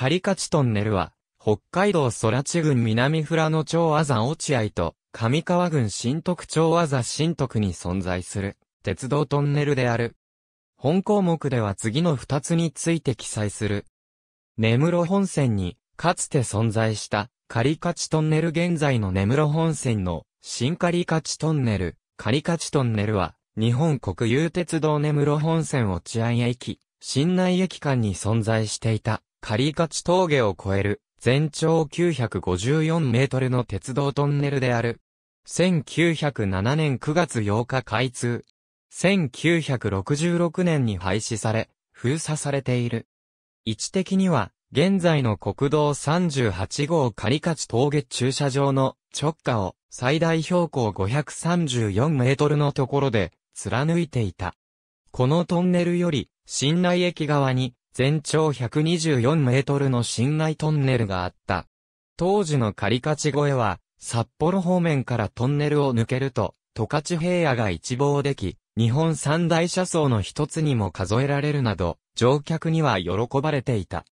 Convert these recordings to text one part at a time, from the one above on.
仮勝トンネルは、北海道空知郡南富良野町あざ落合と、上川郡新徳町あざ新徳に存在する、鉄道トンネルである。本項目では次の二つについて記載する。根室本線に、かつて存在した、仮勝トンネル現在の根室本線の、新仮勝トンネル、仮勝トンネルは、日本国有鉄道根室本線落合駅、新内駅間に存在していた、仮勝峠を越える、全長954メートルの鉄道トンネルである。1907年9月8日開通。1966年に廃止され、封鎖されている。位置的には、現在の国道38号仮勝峠駐車場の直下を最大標高534メートルのところで貫いていた。このトンネルより、新内駅側に全長124メートルの新内トンネルがあった。当時の仮勝越えは、札幌方面からトンネルを抜けると、十勝平野が一望でき、日本三大車窓の一つにも数えられるなど、乗客には喜ばれていた。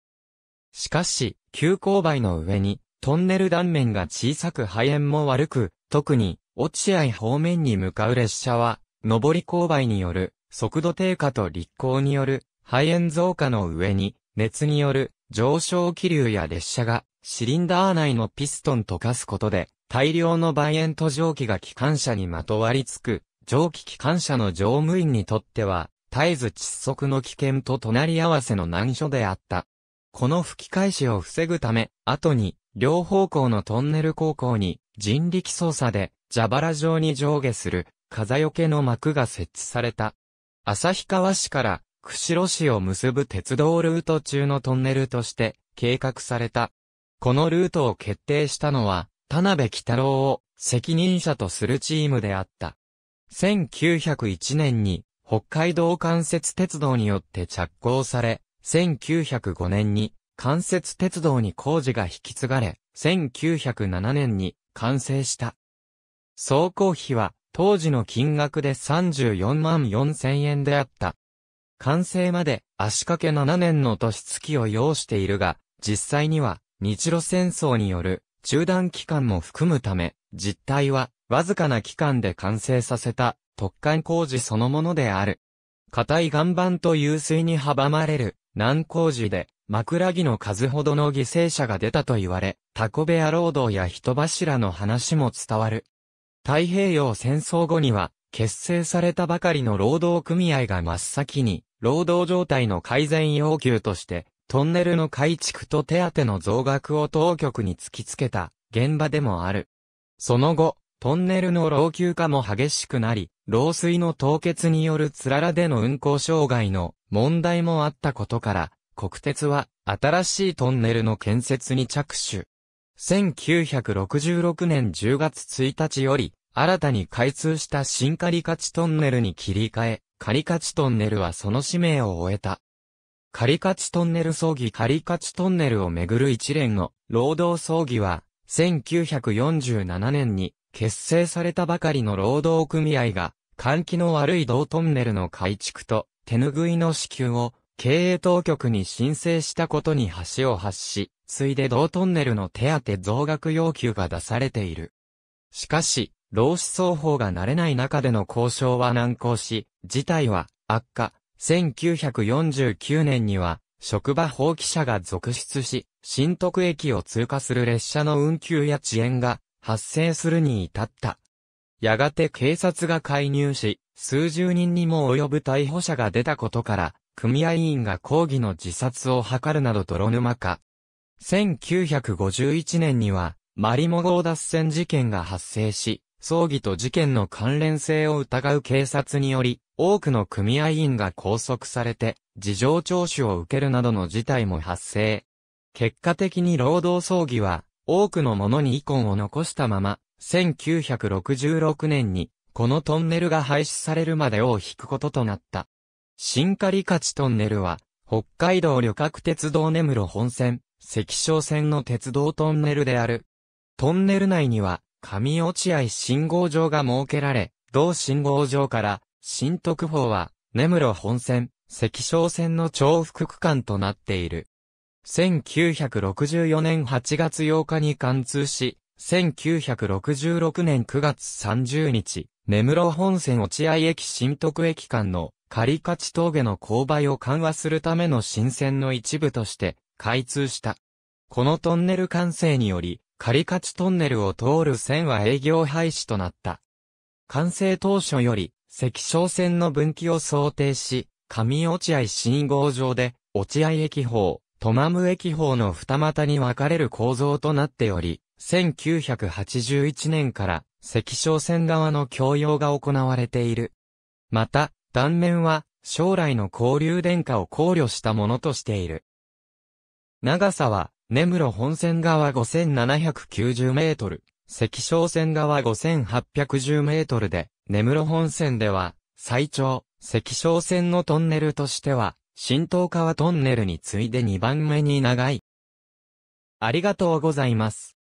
しかし、急勾配の上に、トンネル断面が小さく肺炎も悪く、特に、落合方面に向かう列車は、上り勾配による、速度低下と立候による、肺炎増加の上に、熱による、上昇気流や列車が、シリンダー内のピストン溶かすことで、大量の梅炎と蒸気が機関車にまとわりつく、蒸気機関車の乗務員にとっては、絶えず窒息の危険と隣り合わせの難所であった。この吹き返しを防ぐため、後に、両方向のトンネル航行に、人力操作で、蛇腹状に上下する、風よけの幕が設置された。旭川市から、釧路市を結ぶ鉄道ルート中のトンネルとして、計画された。このルートを決定したのは、田辺北郎を責任者とするチームであった。1901年に北海道関節鉄道によって着工され、1905年に関節鉄道に工事が引き継がれ、1907年に完成した。走行費は当時の金額で34万4千円であった。完成まで足掛け7年の年月を要しているが、実際には日露戦争による中断期間も含むため、実態はわずかな期間で完成させた特艦工事そのものである。硬い岩盤と湧水に阻まれる難工事で枕木の数ほどの犠牲者が出たと言われ、タコ部屋労働や人柱の話も伝わる。太平洋戦争後には結成されたばかりの労働組合が真っ先に労働状態の改善要求としてトンネルの改築と手当の増額を当局に突きつけた現場でもある。その後、トンネルの老朽化も激しくなり、漏水の凍結によるつららでの運行障害の問題もあったことから、国鉄は新しいトンネルの建設に着手。1966年10月1日より、新たに開通した新カリカチトンネルに切り替え、カリカチトンネルはその使命を終えた。カリカチトンネル葬儀カリカチトンネルをめぐる一連の労働葬儀は、1947年に結成されたばかりの労働組合が、換気の悪い銅トンネルの改築と手拭いの支給を経営当局に申請したことに橋を発し、ついで銅トンネルの手当増額要求が出されている。しかし、労使双方が慣れない中での交渉は難航し、事態は悪化。1949年には、職場放棄者が続出し、新徳駅を通過する列車の運休や遅延が発生するに至った。やがて警察が介入し、数十人にも及ぶ逮捕者が出たことから、組合員が抗議の自殺を図るなど泥沼化。1951年には、マリモ号脱線事件が発生し、葬儀と事件の関連性を疑う警察により、多くの組合員が拘束されて、事情聴取を受けるなどの事態も発生。結果的に労働葬儀は、多くのものに遺恨を残したまま、1966年に、このトンネルが廃止されるまでを引くこととなった。新刈勝トンネルは、北海道旅客鉄道根室本線、関小線の鉄道トンネルである。トンネル内には、上落合信号場が設けられ、同信号場から、新特報は、根室本線、関小線の重複区間となっている。1964年8月8日に貫通し、1966年9月30日、根室本線落合駅新徳駅間の仮勝峠の勾配を緩和するための新線の一部として開通した。このトンネル完成により、仮勝トンネルを通る線は営業廃止となった。完成当初より、赤小線の分岐を想定し、上落合信号場で、落合駅方、トマム駅方の二股に分かれる構造となっており、1981年から赤小線側の共用が行われている。また、断面は将来の交流電化を考慮したものとしている。長さは、根室本線側5790メートル、赤小線側5810メートルで、根室本線では、最長、赤小線のトンネルとしては、新東川トンネルに次いで2番目に長い。ありがとうございます。